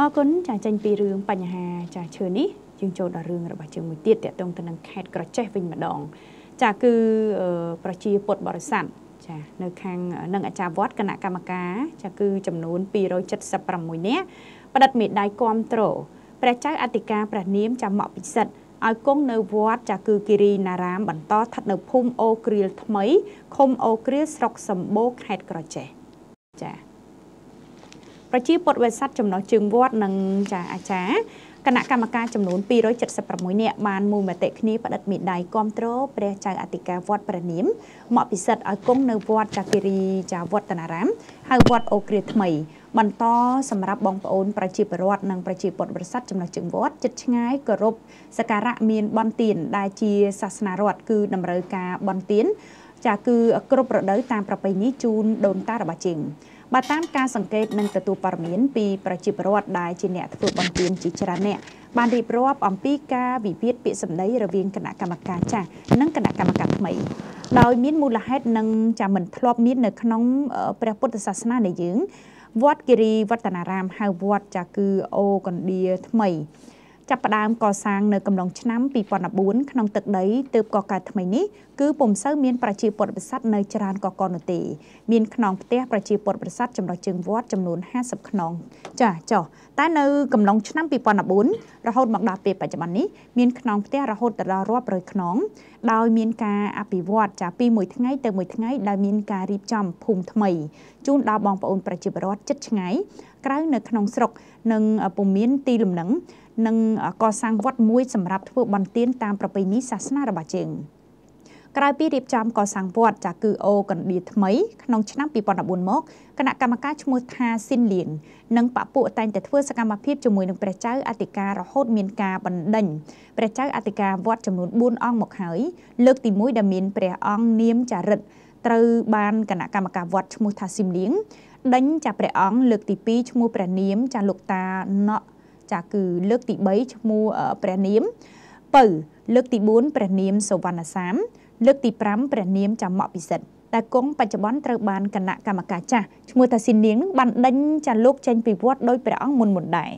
អរគុណចាចេញពីរឿងបញ្ហាចាឈើនេះយើងចូលដល់រឿងរបស់យើងមួយទៀតតកតងទៅនឹងខេត្តក្រចេះវិញម្ដង ចាគឺប្រជាពុទ្ធបរិស័ទចានៅខាងនឹងអាចារ្យវត្តគណៈកម្មការចាគឺចំនួន276នាក់ផ្តិតមេដាយគាំទ្រព្រះចៅអធិការព្រះនាមចាមកពិសិដ្ឋឲ្យគង់នៅវត្តចាគឺគិរីណារាមបន្តស្ថិតនៅភូមិអូក្រៀលថ្មីឃុំអូក្រៀលស្រុកសម្បូរខេត្តក្រចេះចា ប្រជាពុទ្ធវេស័តចំណុះជើងវត្តនិងចាអាចារ្យគណៈកម្មការចំនួន276នាក់បានមូលមតិគ្នាផ្តិតមេដាយគាំទ្រព្រះចៅអធិការវត្តព្រះនាមមកពិសិដ្ឋឲ្យគង់នៅវត្តចាគិរីចាវត្តនារាមហៅវត្តអូក្រៀថ្មី បន្តសម្រាប់បងប្អូនប្រជាពលរដ្ឋនិងប្រជាពលរដ្ឋបរិស័ទចំណុចជើងវត្តចិត្តឆ្ងាយគោរពសក្ការៈមានបន់ទៀនដែលជាសាសនារដ្ឋគឺតម្រូវការបន់ទៀនចាគឺគ្រប់រដូវតាមប្រពៃណីជូនដូនតារបស់ជើង បើតាមការសង្កេតនិងទទួលព័ត៌មានពីប្រជាពលរដ្ឋដែលជាអ្នកធ្វើបន្ទានជាច្រើនអ្នកបានរៀបរាប់អំពីការវិវាទពាក្យសម្ដីរវាងគណៈកម្មការចាស់និងគណៈកម្មការថ្មីដោយមានមូលហេតុនិងចាំមិនធ្លាប់មាននៅក្នុងព្រះពុទ្ធសាសនានៃយើងវត្តគិរីវឌ្ឍនារាមហៅវត្តចាគឺអូកណ្ដៀថ្មី ចាប់ផ្ដើមកសាងនៅកំឡុងឆ្នាំ2014ក្នុងទឹកដីទើបកកើតថ្មីនេះគឺពុំសូវមានប្រជាពលរដ្ឋបរិស័ទនៅច្រើនកកនោះទេមានខ្នងផ្ទះប្រជាពលរដ្ឋបរិស័ទចម្រុះជើងវត្តចំនួន50ខ្នងចាចុះតែនៅកំឡុងឆ្នាំ2014រហូតមកដល់ពេលបច្ចុប្បន្ននេះមានខ្នងផ្ទះរហូតដល់រាប់រយខ្នងដោយមានការអភិវឌ្ឍចាពីមួយថ្ងៃទៅមួយថ្ងៃដែលមានការរៀបចំភូមិថ្មីជូនដល់បងប្អូនប្រជាពលរដ្ឋចិត្តឆ្ងាយក្រៅនៅក្នុងស្រុកនិងពុំមានទីលំនឹង និងកសាងវត្តមួយសម្រាប់ធ្វើបន្ទានតាមប្រពៃណីសាសនារបស់យើងក្រោយពីរៀបចំកសាងវត្តចាគឺអូកណ្ដៀថ្មីក្នុងឆ្នាំ2014មកគណៈកម្មការឈ្មោះថាស៊ីនលៀងនិងបពុតែងតែធ្វើសកម្មភាពជាមួយនឹងព្រះចៅអធិការរហូតមានការបណ្ដេញព្រះចៅអធិការវត្តចំនួន4អង្គមកហើយលើកទី1ដែលមានព្រះអង្គនាមចារិតត្រូវបានគណៈកម្មការវត្តឈ្មោះថាស៊ីមលៀងដេញចាព្រះអង្គលើកទី2ឈ្មោះព្រះនាមចាលោកតាណក់ ចាគឺលើកទី3ឈ្មោះព្រះនាមពៅលើកទី4ព្រះនាមសវណ្ណសាមលើកទី5ព្រះនាមចាំមកពិសិដ្ឋតែគង់បច្ចុប្បន្នត្រូវបានគណៈកម្មការចាស់ឈ្មោះតាស៊ីននាងនឹងបានដេញចាលោកចេញពីវត្តដោយព្រះអង្គមុនមុនដែរ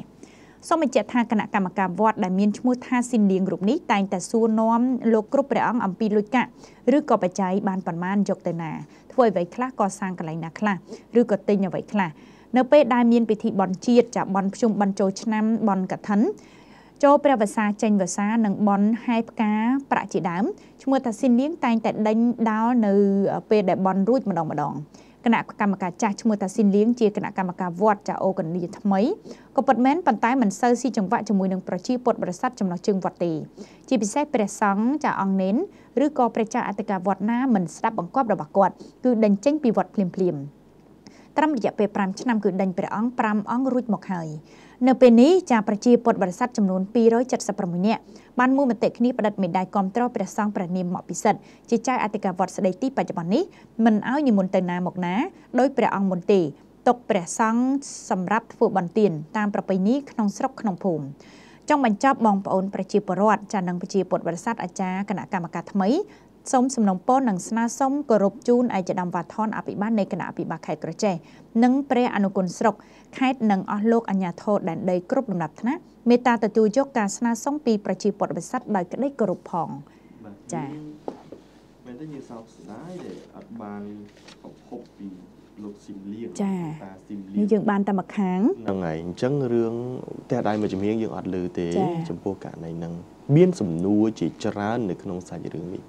សូមបញ្ជាក់ថាគណៈកម្មការវត្តដែលមានឈ្មោះថាស៊ីនលៀងរូបនេះតែងតែសួរនាំលោកគ្រប់ព្រះអង្គអំពីលុយកាក់ឬក៏បច្ច័យបានប៉ុន្មានយកទៅណាធ្វើអ្វីខ្លះក៏សាងកន្លែងណាខ្លះឬក៏ទិញអ្វីខ្លះ នៅពេលដែលមានពិធីបន់ជាតិចាបន់ភ្ជុំបន់ចូលឆ្នាំបន់កឋិនចូលព្រះវសាចេញវសានិងបន់ហែផ្កាប្រាក់ជាដើមឈ្មោះថាស៊ីនលៀងតែងតែដេញដោលនៅពេលដែលបន់រួចម្ដងម្ដងគណៈកម្មការចាស់ឈ្មោះតាស៊ីនលៀងជាគណៈកម្មការវត្តចាអូកនីថ្មីក៏ពិតមែនប៉ុន្តែមិនសូវស៊ីចង្វាក់ជាមួយនឹងប្រជាពុទ្ធបរិស័ទចំណុះជើងវត្តទេជាពិសេសព្រះសង្ឃចាអង្គនេនឬក៏ព្រះចាអធិការវត្តណាមិនស្ដាប់បង្គាប់របស់គាត់គឺដេញចេញពីវត្តភ្លាមភ្លាម ត្រឹមរយៈពេល5ឆ្នាំគឺដេញព្រះអង្គ5អង្គរួចមកហើយនៅពេលនេះចាប្រជាពុទ្ធបរិស័ទចំនួន276នាក់បានមូលមតិគ្នាផ្តិតមេដាយគាំទ្រព្រះសង្ឃព្រះនាមមកពិសិដ្ឋជាចៅអធិការវត្តស្ដីទីបច្ចុប្បន្ននេះមិនឲ្យនិមន្តទៅណាមកណាដោយព្រះអង្គមុនទេទុកព្រះសង្ឃសម្រាប់ធ្វើបន្ទានតាមប្រពៃណីក្នុងស្រុកក្នុងភូមិចង់បញ្ចប់បងប្អូនប្រជាពលរដ្ឋចានឹងប្រជាពុទ្ធបរិស័ទអាចារ្យគណៈកម្មការថ្មី សូមសំណូមពរនិងស្នើសុំគោរពជូនឯកឧត្តមវ៉ាថនអភិបាលនៃគណៈអភិបាលខេត្តក្រចេះនិងព្រះអនុគុណស្រុកខេត្តនិងអស់លោកអាជ្ញាធរដែនដីគ្រប់លំដាប់ថ្នាក់មេត្តាទទួលយកការស្នើសុំពីប្រជាពលរដ្ឋបរិស័ទដោយក្តីគោរពផងចា៎មែនទេយើងសោកស្ដាយដែលអត់បានប្រភពពីលោកស៊ីមលៀងចាតាស៊ីមលៀងនេះយើងបានតែមួយខាងហ្នឹងហើយអញ្ចឹងរឿងតែដៃមួយជំនាញយើងអត់លើទេ ចំពោះករណីហ្នឹងមានសំណួរជាច្រើននៅក្នុងសាច់រឿងនេះ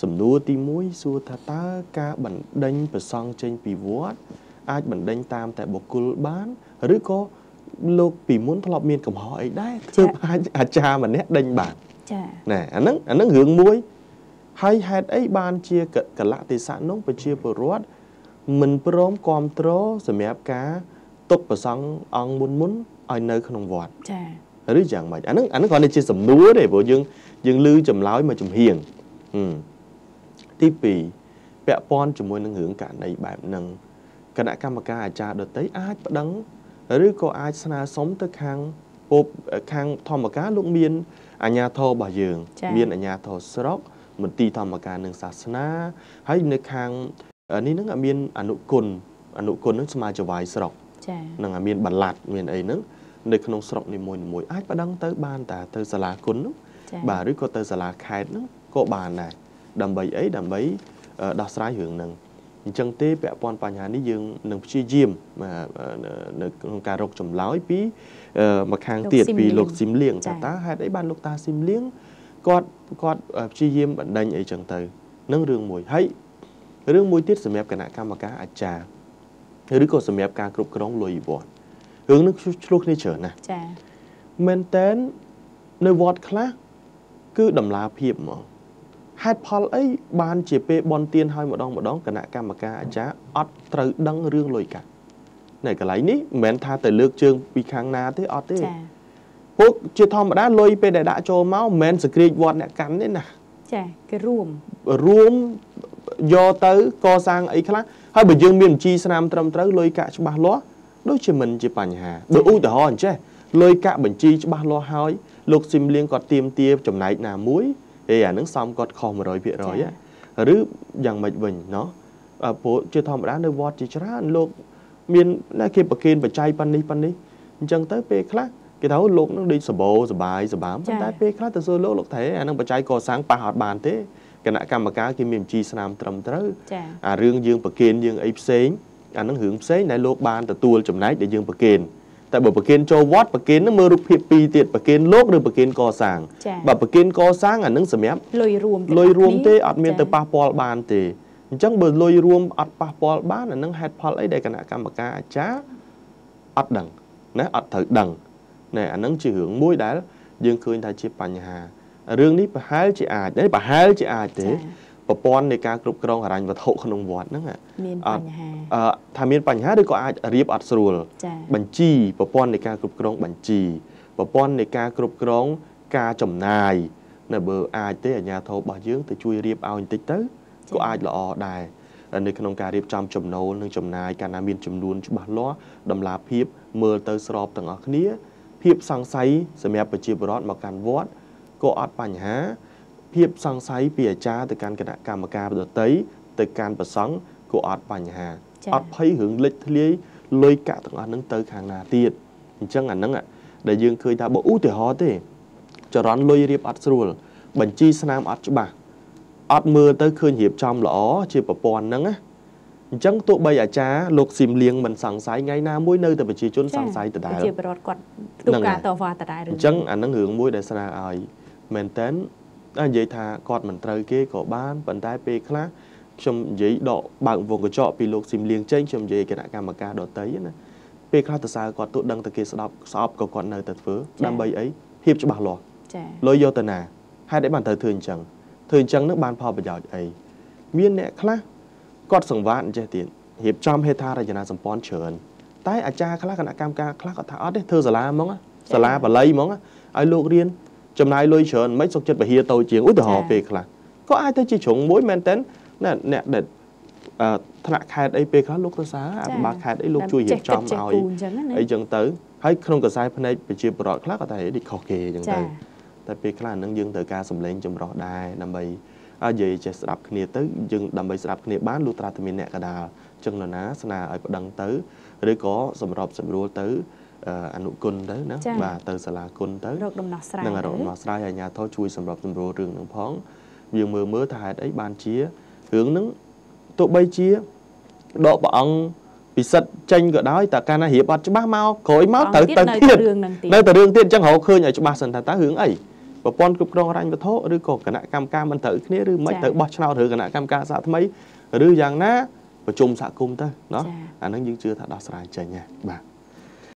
សំណួរទី1សួរថាតើការបណ្ដេញប្រសង់ចេញពីវត្តអាចបណ្ដេញតាមតែបុគ្គលបានឬក៏លោកពីមុនធ្លាប់មានកំហុសអីដែរធ្វើអាចអាចារ្យម្នាក់ដេញបានចាណែអាហ្នឹងអាហ្នឹងរឿងមួយហើយហេតុអីបានជាកលៈទេសៈនោះប្រជាពលរដ្ឋមិនព្រមគ្រប់គ្រងសម្រាប់ការទុកប្រសង់អង្គមុនមុនឲ្យនៅក្នុងវត្តចាឬយ៉ាងម៉េចអាហ្នឹងអាហ្នឹងគ្រាន់តែជាសំណួរទេព្រោះយើងយើងឮចម្លើយមកចំហៀងហឹម ទី2ពាក់ព័ន្ធជាមួយនឹងរឿងករណីបែបហ្នឹងគណៈកម្មការអាចារ្យដតីអាចប្តឹងឬក៏អាចស្នើសុំទៅខាងពពខាងធម្មការលោកមានអាជ្ញាធររបស់យើង មានអាជ្ញាធរស្រុកមន្ទីរធម្មការនិងសាសនាហើយនៅខាងនេះនឹងមានអនុគុណអនុគុណនឹងសមាជវាយស្រុកចា៎នឹងមានបន្លាត់មានអីហ្នឹងនៅក្នុងស្រុកនីមួយៗអាចប្តឹងទៅបានតាទៅសាលាគុណនោះចា៎បាទឬក៏ទៅសាលាខេត្តហ្នឹងក៏បានដែរ ដើម្បីអីដើម្បីអឺដោះស្រាយរឿងហ្នឹងអញ្ចឹងទេពាក់ព័ន្ធបញ្ហានេះយើងនឹងព្យាយាមបាទអឺនៅក្នុងការរកចម្លើយពីអឺមកខាងទៀតពីលោកស៊ីមលៀងថាតើហេតុអីបានលោកតាស៊ីមលៀងគាត់គាត់ព្យាយាមបណ្ដេញអីចឹងទៅនឹងរឿងមួយហើយរឿងមួយទៀតសម្រាប់គណៈកម្មការអាចារ្យឬក៏សម្រាប់ការគ្រប់គ្រងលុយវត្តរឿងនេះឆ្លោះគ្នាច្រើនណាស់ចា៎មែនតែននៅវត្តខ្លះគឺដំឡាភាពហ្មង ហេតុផលអីបានជាពេលបនទៀនឲ្យម្ដងម្ដងគណៈកម្មការអាចារ្យអត់ត្រូវដឹងរឿងលុយកាក់នៅកន្លែងនេះមិនមែនថាទៅលើកជើងពីខាងណាទេអត់ទេចា៎ពួកជាធម្មតាលុយពេលដែលដាក់ចូលមកមិនមែនសក្រាចវត្តអ្នកកាន់ទេណាចា៎គេរួមរួមយកទៅកសាងអីខ្លះហើយបើយើងមានបញ្ជីស្នាមត្រឹមត្រូវលុយកាក់ច្បាស់លាស់ដូចជាមិនជាបញ្ហាដូចឧទាហរណ៍អញ្ចេះលុយកាក់បញ្ជីច្បាស់លាស់ហើយលោកស៊ីមលៀងគាត់ទៀមទាចំណែកណាមួយ អេអានឹងសមគាត់ខុស100%ហ៎ឬយ៉ាងម៉េចវិញណោះអឺព្រោះជាធម្មតានៅវត្តជាច្រើនលោក មានណាគេប្រគេនបច្ច័យប៉ុណ្នេះប៉ុណ្នេះអញ្ចឹងទៅពេលខ្លះគេថាអូលោកនឹងដូចសបោសបាយសបាយប៉ុន្តែពេលខ្លះទៅសួរលោកលោកថាអានឹងបច្ច័យកសាងប៉ះអត់បានទេគណៈកម្មការគេមានបញ្ជីស្នាមត្រឹមត្រូវចា៎អារឿងយើងប្រគេនយើងអីផ្សេងអានឹងរឿងផ្សេងដែលលោកបានទទួលចំណែកដែលយើងប្រគេន តែបើប្រគេនចូលវត្តប្រគេននឹងមើលរូបភាពពីរទៀតប្រគេនលោកឬប្រគេនកសាងចា៎បើប្រគេនកសាងអានឹងសម្រាប់លុយរួមទាំងលុយរួមអស់ទេគ្នាអត់មានទៅចា៎ប៉ះពាល់បានទេអញ្ចឹងបើលុយរួមអត់ប៉ះពាល់បានអានឹងហេតុផលអីដែលគណៈកម្មការអាចារ្យអត់ដឹងណាអត់ត្រូវដឹងណែអានឹងជារឿងមួយដែល យើងឃើញថាជាបញ្ហារឿងនេះប្រហែលជាអាចទេប្រហែលជាអាចទេចា៎ប្រព័ន្ធនៃការគ្រប់គ្រងហិរញ្ញវត្ថុក្នុងវត្តហ្នឹងមានអត់បញ្ហាអឺ ថាមានបញ្ហាឬក៏អាចរៀបអត់ស្រួលចា៎បញ្ជីប្រព័ន្ធនៃការគ្រប់គ្រងបញ្ជីប្រព័ន្ធនៃការគ្រប់គ្រងការចំណាយនៅបើអាចទេអាជ្ញាធររបស់យើងទៅជួយរៀបឲ្យបន្តិចទៅក៏អាចល្អដែរនៅក្នុងការរៀបចំចំណូលនិងចំណាយកាលណាមានចំនួនច្បាស់លាស់តម្លាភាពមើលទៅស្របទាំងអស់គ្នាភាពសង្ស័យសម្រាប់ប្រជាពលរដ្ឋមកកាន់វត្តក៏អត់បញ្ហា ភាពសង្ស័យពីអាចារ្យទៅកាន់គណៈកម្មការដតីទៅកាន់ប្រសង់ក៏អត់បញ្ហាចា៎ អត់ភ័យរឿងលិចធ្លាយលុយកាក់ទាំងអស់ហ្នឹងទៅខាងណាទៀតអញ្ចឹងអាហ្នឹងអាដែលយើងឃើញថាបើឧទាហរណ៍ទេចរន្តលុយរៀបអត់ស្រួល បញ្ជីស្នាមអត់ច្បាស់អត់មើលទៅឃើញរៀបចំល្អជាប្រព័ន្ធហ្នឹងណាអញ្ចឹងទោះបីអាចារ្យលោកស៊ីមលៀងមិនសង្ស័យថ្ងៃណាមួយនៅតែប្រជាជនសង្ស័យដដែលជាបរដ្ឋគាត់ទូហ្នឹងការហើយតវ៉ាដដែលអញ្ចឹងអានឹងរឿងមួយដែលស្នើឲ្យមែនតែនតែនិយាយថាគាត់មិនត្រូវគេក៏បានប៉ុន្តែពេលខ្លះ ខ្ញុំនិយាយដកបើកវងកញ្ចក់ពីលោកស៊ីមលៀងចេញខ្ញុំនិយាយគណៈកម្មការដតីណាពេលខ្លះតសើគាត់ទោះដឹងតែគេស្ដាប់ស្អប់ក៏គាត់នៅតែធ្វើដើម្បីអីភាពច្បាស់លាស់ចា៎លុយយកទៅណាហេតុអីបានត្រូវធ្វើអញ្ចឹងធ្វើអញ្ចឹងនឹងបានផលប្រយោជន៍អីមានអ្នកខ្លះគាត់សង្វាតអញ្ចេះទៀតរៀបចំហេដ្ឋារចនាសម្ព័ន្ធច្រើនតែអាចារ្យខ្លះគណៈកម្មការខ្លះគាត់ថាអត់ទេធ្វើសាលាហ្មងណាសាលាបល័យហ្មងណាឲ្យលោករៀនចំណាយលុយច្រើនមិនសុខចិត្តពហិតូចជាងឧទាហរណ៍ពេលខ្លះក៏អាចទៅជាជ្រុងមួយមែនតើ អ្នកអ្នកដែលអឺថ្នាក់ខេត្តអីពេលខ្លះលោកទៅសារអភិបាលខេត្តអីលោកជួយរៀបចំចេះឲ្យគូអញ្ចឹងណាអីចឹងទៅហើយក្នុងកសែភ្នែកប្រជាពលរដ្ឋខ្លះក៏ថាហេនេះខុសគេចឹងចាទៅតែពេលខ្លះហ្នឹងយើងត្រូវការសម្លេងចម្រោះដែរដើម្បីឲ្យនិយាយចេះស្ដាប់គ្នាទៅយើងដើម្បីស្ដាប់គ្នាបានលុះត្រាតែមានអ្នកកដាលអញ្ចឹងនរណាស្នើឲ្យប្តឹងទៅឬក៏សម្របសម្រួលទៅអឺអនុគុណទៅណាបាទទៅសាលាគុណទៅរកដំណោះស្រាយនឹងរកដំណោះស្រាយឲ្យអាជ្ញាធរជួយសម្របសម្រួលរឿងហ្នឹងផងយើងមើលមើលថាហេតុអីបានជា រឿងហ្នឹងទោះបីជាដកព្រះអង្គពិសិដ្ឋចេញក៏ដោយតែកាលណារៀបអត់ច្បាស់មកក្រោយមកត្រូវទៅទៀតនៅតែរឿងទៀតអញ្ចឹងរកឃើញឲ្យច្បាស់សិនថាតើរឿងអីប្រព័ន្ធគ្រប់គ្រងរញ្ញវត្ថុឬក៏គណៈកម្មការមិនត្រូវគ្នាឬមិនត្រូវបោះឆ្នោតឬគណៈកម្មការសាថ្មីឬយ៉ាងណាប្រជុំសហគមន៍ទៅណាអានឹងយើងជឿថាដោះស្រាយចេញហ៎បាទ